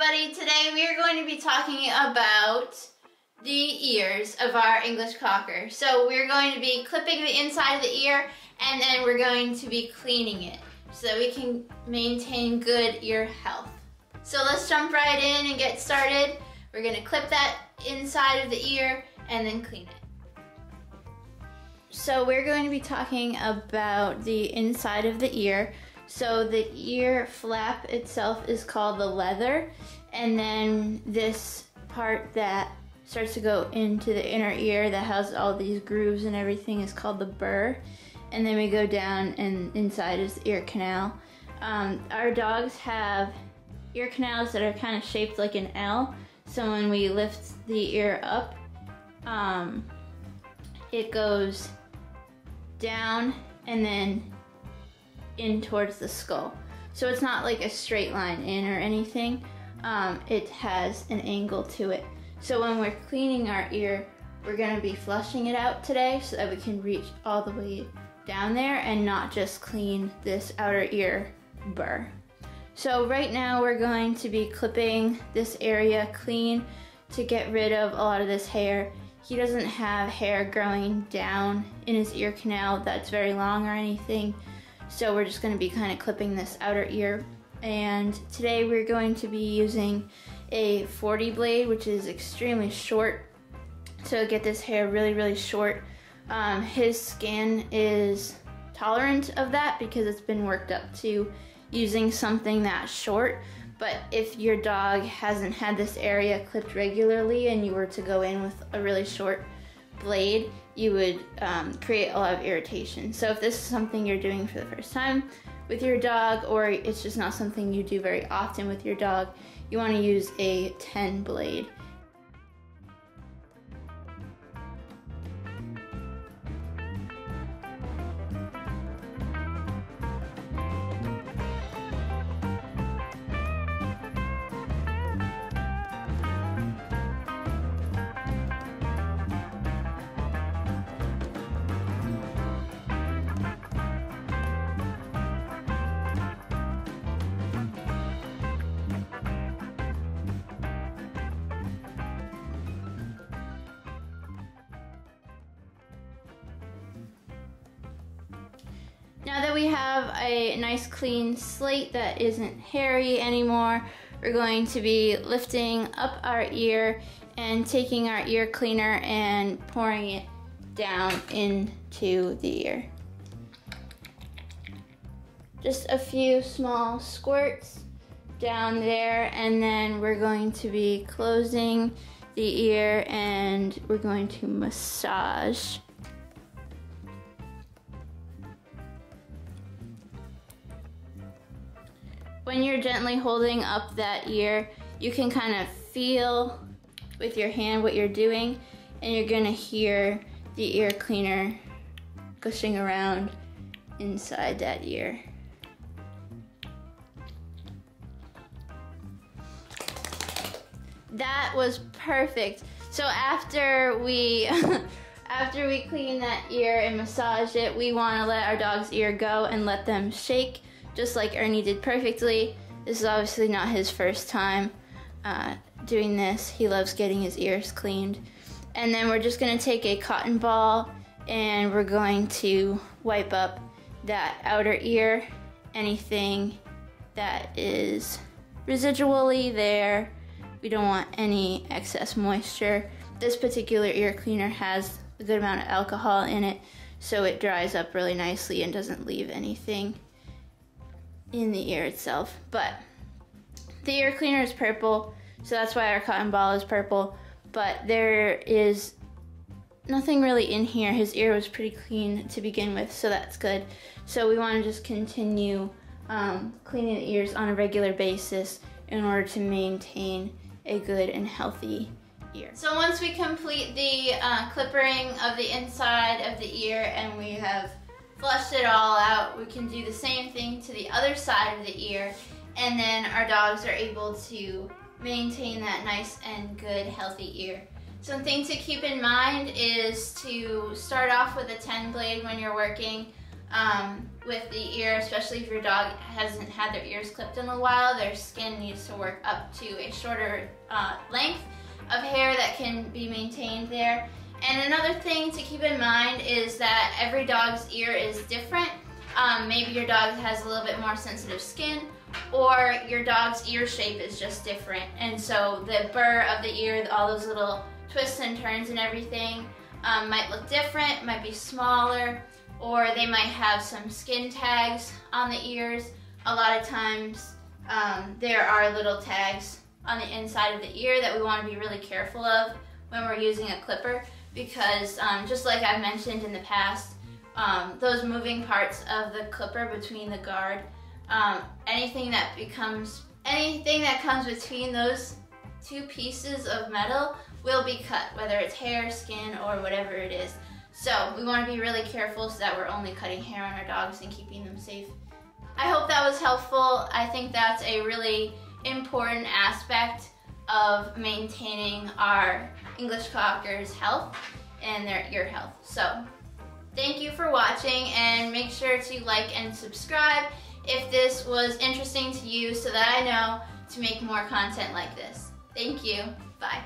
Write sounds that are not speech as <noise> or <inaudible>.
everybody. Today we are going to be talking about the ears of our English Cocker. So we're going to be clipping the inside of the ear and then we're going to be cleaning it so that we can maintain good ear health. So let's jump right in and get started. We're gonna clip that inside of the ear and then clean it. So we're going to be talking about the inside of the ear. So the ear flap itself is called the leather, and then this part that starts to go into the inner ear that has all these grooves and everything is called the burr. And then we go down and inside is the ear canal. Um, our dogs have ear canals that are kind of shaped like an L. So when we lift the ear up, um, it goes down and then in towards the skull. So it's not like a straight line in or anything. Um, it has an angle to it. So when we're cleaning our ear, we're gonna be flushing it out today so that we can reach all the way down there and not just clean this outer ear burr. So right now we're going to be clipping this area clean to get rid of a lot of this hair. He doesn't have hair growing down in his ear canal that's very long or anything. So we're just gonna be kind of clipping this outer ear. And today we're going to be using a 40 blade, which is extremely short to get this hair really, really short. Um, his skin is tolerant of that because it's been worked up to using something that short. But if your dog hasn't had this area clipped regularly and you were to go in with a really short blade, you would um, create a lot of irritation. So if this is something you're doing for the first time with your dog, or it's just not something you do very often with your dog, you want to use a 10 blade. Now that we have a nice clean slate that isn't hairy anymore, we're going to be lifting up our ear and taking our ear cleaner and pouring it down into the ear. Just a few small squirts down there and then we're going to be closing the ear and we're going to massage when you're gently holding up that ear, you can kind of feel with your hand what you're doing, and you're gonna hear the ear cleaner gushing around inside that ear. That was perfect. So after we <laughs> after we clean that ear and massage it, we want to let our dog's ear go and let them shake just like Ernie did perfectly. This is obviously not his first time uh, doing this. He loves getting his ears cleaned. And then we're just gonna take a cotton ball and we're going to wipe up that outer ear, anything that is residually there. We don't want any excess moisture. This particular ear cleaner has a good amount of alcohol in it, so it dries up really nicely and doesn't leave anything in the ear itself. But the ear cleaner is purple, so that's why our cotton ball is purple. But there is nothing really in here. His ear was pretty clean to begin with, so that's good. So we want to just continue um, cleaning the ears on a regular basis in order to maintain a good and healthy ear. So once we complete the uh, clipping of the inside of the ear and we have flushed it all out, we can do the same thing to the other side of the ear and then our dogs are able to maintain that nice and good healthy ear. Something to keep in mind is to start off with a 10 blade when you're working. um, with the ear, especially if your dog hasn't had their ears clipped in a while. Their skin needs to work up to a shorter uh, length of hair that can be maintained there. And another thing to keep in mind is that every dog's ear is different. Um, maybe your dog has a little bit more sensitive skin or your dog's ear shape is just different. And so the burr of the ear, all those little twists and turns and everything um, might look different, might be smaller, or they might have some skin tags on the ears. A lot of times um, there are little tags on the inside of the ear that we want to be really careful of when we're using a clipper because um, just like I've mentioned in the past, um, those moving parts of the clipper between the guard, um, anything that becomes, anything that comes between those two pieces of metal will be cut, whether it's hair, skin, or whatever it is. So we want to be really careful so that we're only cutting hair on our dogs and keeping them safe. I hope that was helpful. I think that's a really important aspect of maintaining our English Cocker's health and their ear health. So thank you for watching and make sure to like and subscribe if this was interesting to you so that I know to make more content like this. Thank you. Bye.